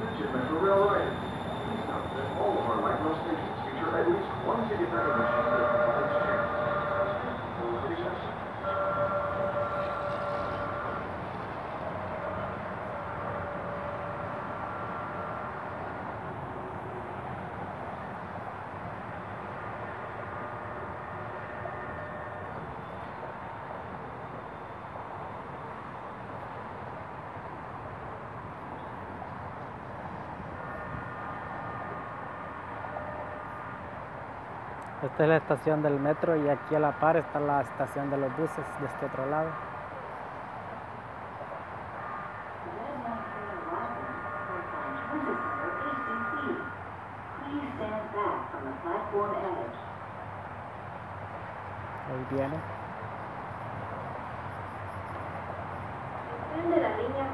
Thank you, man. Esta es la estación del metro y aquí a la par está la estación de los buses de este otro lado. Ahí viene. de la línea